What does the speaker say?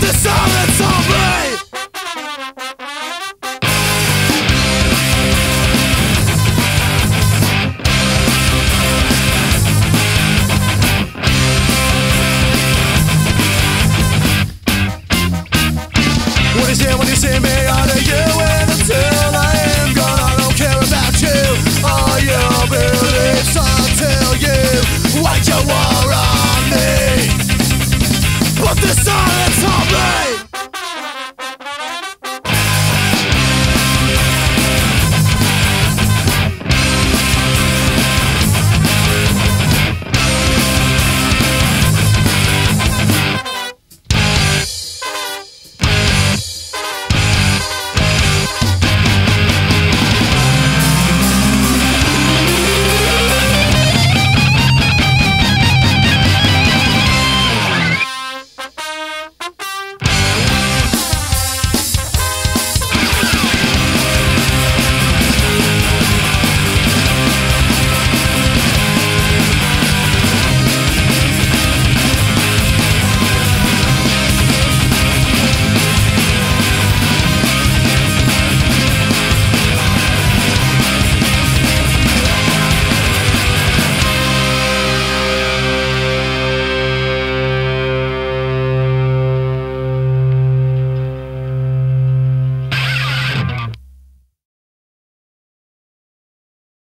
the silence of